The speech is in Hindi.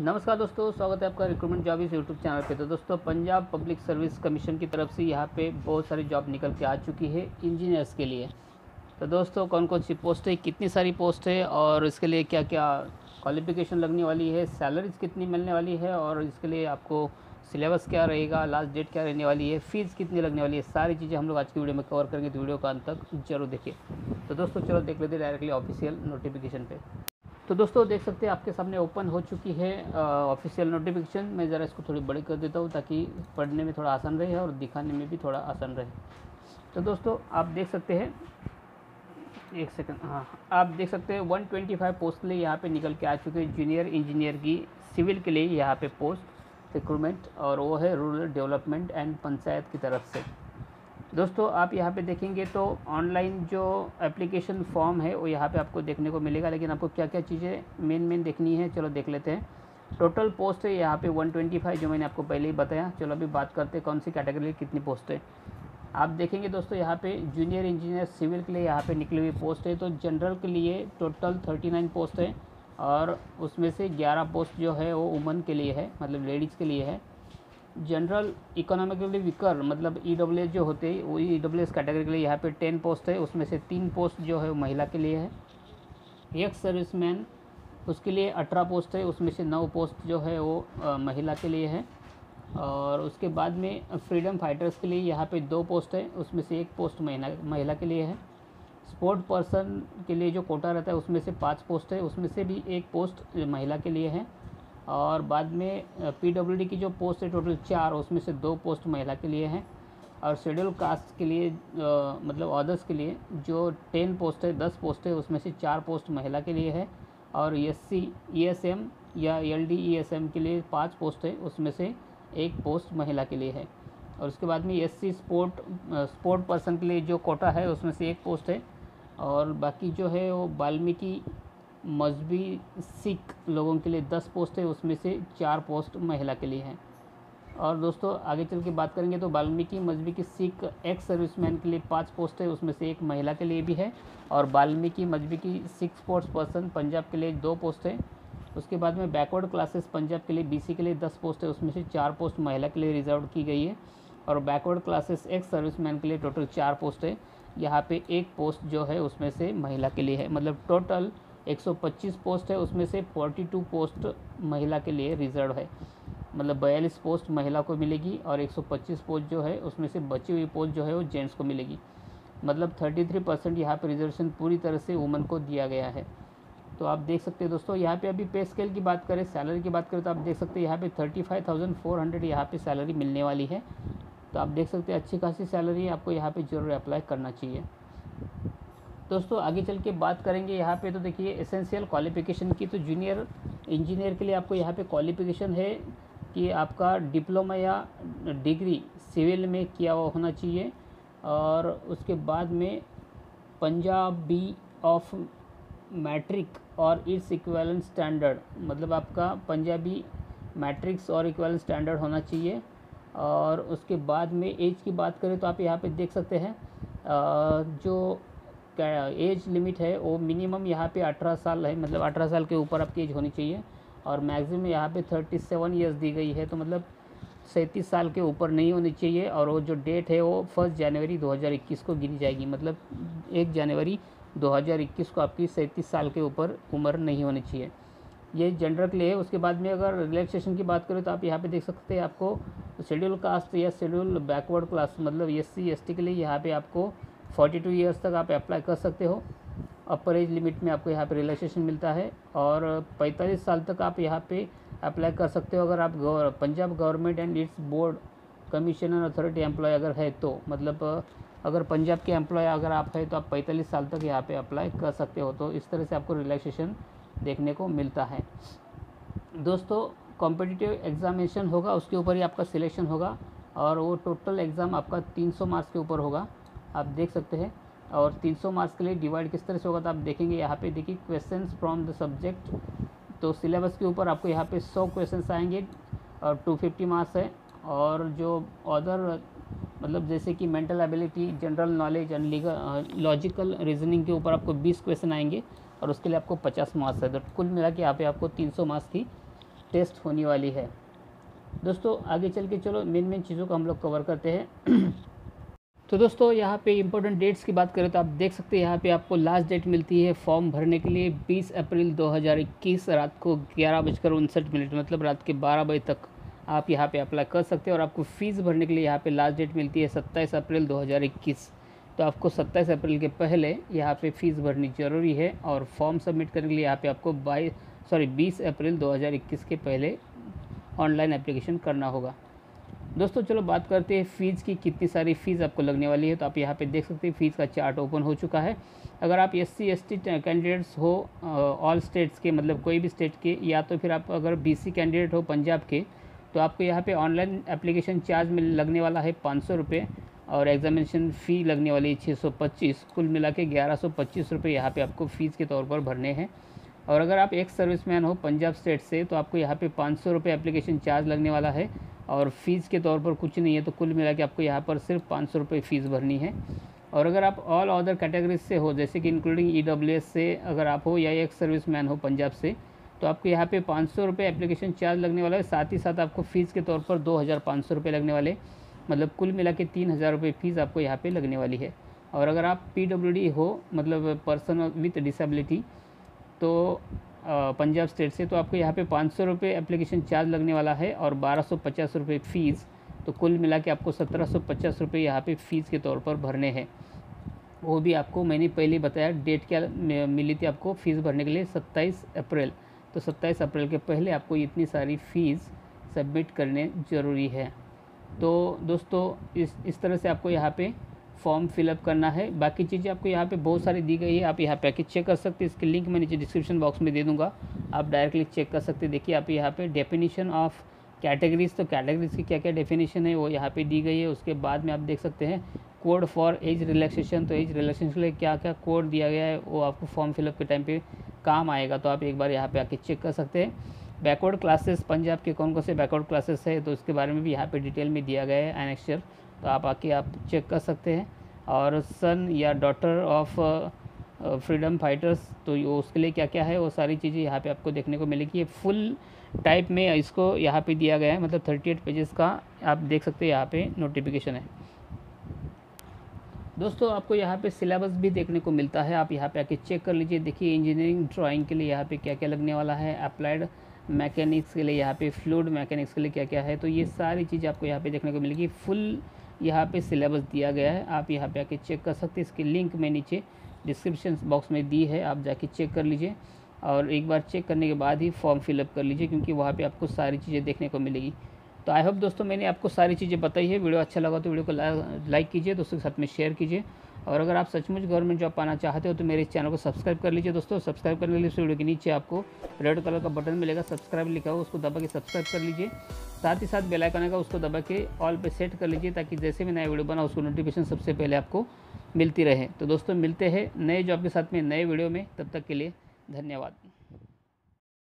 नमस्कार दोस्तों, स्वागत है आपका रिक्रूटमेंट जॉब इस यूट्यूब चैनल पे। तो दोस्तों, पंजाब पब्लिक सर्विस कमीशन की तरफ़ से यहाँ पे बहुत सारी जॉब निकल के आ चुकी है इंजीनियर्स के लिए। तो दोस्तों, कौन कौन सी पोस्ट है, कितनी सारी पोस्ट है, और इसके लिए क्या क्या क्वालिफिकेशन लगने वाली है सैलरीज कितनी मिलने वाली है, और इसके लिए आपको सिलेबस क्या रहेगा लास्ट डेट क्या रहने वाली है फ़ीस कितनी लगने वाली है, सारी चीज़ें हम लोग आज की वीडियो में कवर करेंगे। तो वीडियो का अंत तक ज़रूर देखिए। तो दोस्तों, चलो देख लेते डायरेक्टली ऑफिशियल नोटिफिकेशन पे। तो दोस्तों, देख सकते हैं आपके सामने ओपन हो चुकी है ऑफिशियल नोटिफिकेशन मैं ज़रा इसको थोड़ी बड़ी कर देता हूँ ताकि पढ़ने में थोड़ा आसान रहे और दिखाने में भी थोड़ा आसान रहे। तो दोस्तों, आप देख सकते हैं, एक सेकंड हाँ आप देख सकते हैं 125 पोस्ट लिए यहाँ पे निकल के आ चुके हैं। जूनियर इंजीनियर की सिविल के लिए यहाँ पे पोस्ट रिक्रूटमेंट और वो है रूरल डेवलपमेंट एंड पंचायत की तरफ़ से। दोस्तों, आप यहाँ पे देखेंगे तो ऑनलाइन जो एप्लीकेशन फॉर्म है, वो यहाँ पे आपको देखने को मिलेगा, लेकिन आपको क्या क्या चीज़ें मेन मेन देखनी है, चलो देख लेते हैं। टोटल पोस्ट है यहाँ पे 125 जो मैंने आपको पहले ही बताया। चलो अभी बात करते हैं कौन सी कैटेगरी कितनी पोस्ट है। आप देखेंगे दोस्तों, यहाँ पे जूनियर इंजीनियर सिविल के लिए यहाँ पे निकली हुई पोस्ट है तो जनरल के लिए टोटल 39 पोस्ट है, और उसमें से 11 पोस्ट जो है, वो वुमन के लिए है मतलब लेडीज़ के लिए है। जनरल इकोनॉमिकली विकर मतलब ई डब्ल्यू जो होते हैं वो ई डब्ल्यू कैटेगरी के लिए यहाँ पे टेन पोस्ट है उसमें से तीन पोस्ट जो है महिला के लिए है। एक सर्विसमैन उसके लिए अठारह पोस्ट है उसमें से नौ पोस्ट जो है वो आ, महिला के लिए है। और उसके बाद में फ्रीडम फाइटर्स के लिए यहाँ पे दो पोस्ट है उसमें से एक पोस्ट महिला महिला के लिए है। स्पोर्ट पर्सन के लिए जो कोटा रहता है उसमें से पाँच पोस्ट है उसमें से भी एक पोस्ट महिला के लिए है। और बाद में पीडब्ल्यूडी की जो पोस्ट है टोटल चार उसमें से दो पोस्ट महिला के लिए हैं। और शेड्यूल कास्ट के लिए आ, मतलब अदर्स के लिए जो टेन पोस्ट है दस पोस्ट है उसमें से चार पोस्ट महिला के लिए है। और S C E S M या L D E S M के लिए पाँच पोस्ट है उसमें से एक पोस्ट महिला के लिए है। और उसके बाद में S C sport sport person के लिए जो कोटा है उसमें से एक पोस्ट है। और बाकी जो है वो वाल्मीकि मजहबी सिख लोगों के लिए दस पोस्ट है, उसमें से चार पोस्ट महिला के लिए हैं। और दोस्तों, आगे चल के बात करेंगे तो वाल्मीकि मजहबी की सिख एक्स सर्विसमैन के लिए पाँच पोस्ट है, उसमें से एक महिला के लिए भी है। और वाल्मीकि मजहबी की सिख स्पोर्ट्स पर्सन पंजाब के लिए दो पोस्ट है। उसके बाद में बैकवर्ड क्लासेस पंजाब के लिए बीसी के लिए दस पोस्ट है, उसमें से चार पोस्ट महिला के लिए रिज़र्व की गई है। और बैकवर्ड क्लासेस एक्स सर्विसमैन के लिए टोटल चार पोस्ट है। यहाँ पे एक पोस्ट जो है, उसमें से महिला के लिए है। मतलब टोटल 125 पोस्ट है, उसमें से 42 पोस्ट महिला के लिए रिज़र्व है। मतलब बयालीस पोस्ट महिला को मिलेगी और 125 पोस्ट जो है, उसमें से बची हुई पोस्ट जो है, वो जेंट्स को मिलेगी। मतलब 33 परसेंट यहाँ पर रिजर्वेशन पूरी तरह से वुमन को दिया गया है। तो आप देख सकते हैं दोस्तों, यहाँ पे अभी पे स्केल की बात करें सैलरी की बात करें तो आप देख सकते हैं यहाँ पे thirty five thousand four hundred यहाँ पर सैलरी मिलने वाली है। तो आप देख सकते हैं अच्छी खासी सैलरी आपको यहाँ पे ज़रूर अप्लाई करना चाहिए। दोस्तों, आगे चल के बात करेंगे। यहाँ पे तो देखिए एसेंशियल क्वालिफिकेशन की तो जूनियर इंजीनियर के लिए आपको यहाँ पे क्वालिफिकेशन है कि आपका डिप्लोमा या डिग्री सिविल में किया हुआ होना चाहिए। और उसके बाद में पंजाबी ऑफ़ मैट्रिक और इट्स इक्वेलेंट स्टैंडर्ड मतलब आपका पंजाबी मैट्रिक्स और इक्वेलेंट स्टैंडर्ड होना चाहिए। और उसके बाद में एज की बात करें तो आप यहाँ पे देख सकते हैं जो एज लिमिट है, वो मिनिमम यहाँ पे 18 साल है मतलब 18 साल के ऊपर आपकी एज होनी चाहिए। और मैक्सिमम यहाँ पे 37 ईयर्स दी गई है तो मतलब सैंतीस साल के ऊपर नहीं होनी चाहिए। और वो जो डेट है, वो फ़र्स्ट जनवरी 2021 को गिनी जाएगी। मतलब एक जनवरी 2021 को आपकी सैंतीस साल के ऊपर उम्र नहीं होनी चाहिए। ये जेंडर के लिए उसके बाद में अगर रिलैक्सेशन की बात करें तो आप यहाँ पे देख सकते हैं आपको शेड्यूल कास्ट या शेड्यूल बैकवर्ड क्लास मतलब एस सी के लिए यहाँ पे आपको 42 ईयर्स तक आप अप्लाई कर सकते हो। अपर एज लिमिट में आपको यहाँ पे रिलैक्सेशन मिलता है और 45 साल तक आप यहाँ पे अप्लाई कर सकते हो। अगर आप Punjab government and its board commissioner authority employ अगर है तो मतलब अगर पंजाब के एम्प्लॉय अगर आप है तो आप पैंतालीस साल तक यहाँ पे अप्लाई कर सकते हो। तो इस तरह से आपको रिलैक्सेशन देखने को मिलता है। दोस्तों कॉम्पिटिटिव एग्जामिनेशन होगा, उसके ऊपर ही आपका सिलेक्शन होगा और वो टोटल एग्ज़ाम आपका 300 मार्क्स के ऊपर होगा। आप देख सकते हैं। और 300 मार्क्स के लिए डिवाइड किस तरह से होगा तो आप देखेंगे, यहाँ पे देखिए क्वेश्चंस फ्रॉम द सब्जेक्ट तो सिलेबस के ऊपर आपको यहाँ पे 100 क्वेश्चंस आएँगे और 250 मार्क्स है। और जो अदर मतलब जैसे कि mental ability general knowledge and legal logical reasoning के ऊपर आपको 20 क्वेश्चन आएँगे और उसके लिए आपको 50 मार्क्स है। तो कुल मिला के यहाँ पे आपको 300 मार्क्स की टेस्ट होने वाली है। दोस्तों, आगे चल के चलो मेन मेन चीज़ों को हम लोग कवर करते हैं। तो दोस्तों, यहाँ पे इम्पोर्टेंट डेट्स की बात करें तो आप देख सकते हैं, यहाँ पे आपको लास्ट डेट मिलती है फॉर्म भरने के लिए 20 अप्रैल 2021 रात को ग्यारह बजकर उनसठ मिनट मतलब रात के 12 बजे तक आप यहाँ पे अप्लाई कर सकते हैं और आपको फ़ीस भरने के लिए यहाँ पे लास्ट डेट मिलती है 27 अप्रैल 2021 तो आपको 27 अप्रैल के पहले यहाँ पे फ़ीस भरनी ज़रूरी है और फॉर्म सबमिट करने के लिए यहाँ पे आपको बाईस सॉरी बीस अप्रैल 2021 के पहले ऑनलाइन एप्लीकेशन करना होगा। दोस्तों, चलो बात करते हैं फ़ीस की, कितनी सारी फ़ीस आपको लगने वाली है। तो आप यहाँ पे देख सकते हैं फ़ीस का चार्ट ओपन हो चुका है। अगर आप S C S T candidates हो ऑल स्टेट्स के मतलब कोई भी स्टेट के, या तो फिर आप अगर बी सी कैंडिडेट हो, पंजाब के तो आपको यहाँ पे ऑनलाइन एप्लीकेशन चार्ज में लगने वाला है पाँच सौ रुपये और एग्जामिनेशन फ़ी लगने वाली छः सौ पच्चीस। कुल मिला के ग्यारह सौ पच्चीस रुपये यहाँ पर आपको फ़ीस के तौर पर भरने हैं। और अगर आप एक सर्विसमैन हो, पंजाब स्टेट से तो आपको यहाँ पे पाँच सौ रुपये एप्लीकेशन चार्ज लगने वाला है। और फ़ीस के तौर पर कुछ नहीं है तो कुल मिला के आपको यहाँ पर सिर्फ़ पाँच सौ रुपये फ़ीस भरनी है। और अगर आप ऑल अदर कैटेगरीज से हो, जैसे कि इंक्लूडिंग ई डब्ल्यू एस से अगर आप हो या एक सर्विस मैन हो पंजाब से तो आपको यहाँ पे पाँच सौ रुपये एप्लीकेशन चार्ज लगने वाला है। साथ ही साथ आपको फ़ीस के तौर पर दो हज़ार पाँच सौ रुपये लगने वाले मतलब कुल मिला के तीन हज़ार रुपये फ़ीस आपको यहाँ पे लगने वाली है। और अगर आप पी डब्ल्यू डी हो मतलब पर्सन विथ डिसेबिलिटी तो पंजाब स्टेट से तो आपको यहाँ पे पाँच सौ रुपये एप्लीकेशन चार्ज लगने वाला है और बारह सौ पचास रुपये फ़ीस तो कुल मिला के आपको सत्रह सौ पचास रुपये यहाँ पर फ़ीस के तौर पर भरने हैं। वो भी आपको मैंने पहले बताया डेट क्या मिली थी आपको फ़ीस भरने के लिए सत्ताईस अप्रैल। तो सत्ताईस अप्रैल के पहले आपको इतनी सारी फ़ीस सबमिट करने ज़रूरी है। तो दोस्तों, इस इस तरह से आपको यहाँ पे फॉर्म फिलअप करना है। बाकी चीज़ें आपको यहाँ पे बहुत सारी दी गई है। आप यहाँ पैकेज चेक कर सकते हैं। इसके लिंक मैं नीचे डिस्क्रिप्शन बॉक्स में दे दूँगा। आप डायरेक्टली चेक कर सकते हैं। देखिए, आप यहाँ पे डेफिनेशन ऑफ़ कैटेगरीज तो कैटेगरीज की क्या क्या डेफिनेशन है, वो यहाँ पे दी गई है। उसके बाद में आप देख सकते हैं कोड फॉर एज रिलैक्सेशन तो एज रिलैक्सेशन के लिए क्या क्या कोड दिया गया है, वो आपको फॉर्म फिलअप के टाइम पे काम आएगा। तो आप एक बार यहाँ पे आके चेक कर सकते हैं। बैकवर्ड क्लासेस पंजाब के कौन कौन से बैकवर्ड क्लासेस है? तो उसके बारे में भी यहाँ पे डिटेल में दिया गया है एनेक्चर तो आप आके आप चेक कर सकते हैं। और सन या डॉटर ऑफ़ फ्रीडम फाइटर्स तो उसके लिए क्या क्या है? वो सारी चीज़ें यहाँ पे आपको देखने को मिलेगी। ये फुल टाइप में इसको यहाँ पे दिया गया है। मतलब थर्टी एट पेजेस का आप देख सकते हैं यहाँ पे नोटिफिकेशन है। दोस्तों, आपको यहाँ पे सिलेबस भी देखने को मिलता है। आप यहाँ पे आके चेक कर लीजिए। देखिए इंजीनियरिंग ड्राइंग के लिए यहाँ पे क्या क्या लगने वाला है? अप्लाइड मैकेनिक्स के लिए यहाँ पे फ्लूड मैकेनिक्स के लिए क्या क्या है? तो ये सारी चीज़ें आपको यहाँ पे देखने को मिलेगी। फुल यहाँ पे सिलेबस दिया गया है। आप यहाँ पे आके चेक कर सकते हैं। इसकी लिंक मैं नीचे डिस्क्रिप्शन बॉक्स में दी है। आप जाके चेक कर लीजिए और एक बार चेक करने के बाद ही फॉर्म फिलअप कर लीजिए क्योंकि वहाँ पे आपको सारी चीज़ें देखने को मिलेगी। तो आई होप दोस्तों मैंने आपको सारी चीज़ें बताई है। वीडियो अच्छा लगा तो वीडियो को लाइक कीजिए, दोस्तों के साथ में शेयर कीजिए। और अगर आप सचमुच गवर्नमेंट जॉब पाना चाहते हो तो मेरे चैनल को सब्सक्राइब कर लीजिए दोस्तों। सब्सक्राइब करने के लिए वीडियो के नीचे आपको रेड कलर का बटन मिलेगा। सब्सक्राइब लिखा हो, उसको दबा के सब्सक्राइब कर लीजिए। साथ ही साथ बेल आइकन का उसको दबा के ऑल पे सेट कर लीजिए ताकि जैसे भी नया वीडियो बना उसको नोटिफिकेशन सबसे पहले आपको मिलती रहे। तो दोस्तों, मिलते हैं नए जॉब के साथ में, नए वीडियो में। तब तक के लिए धन्यवाद।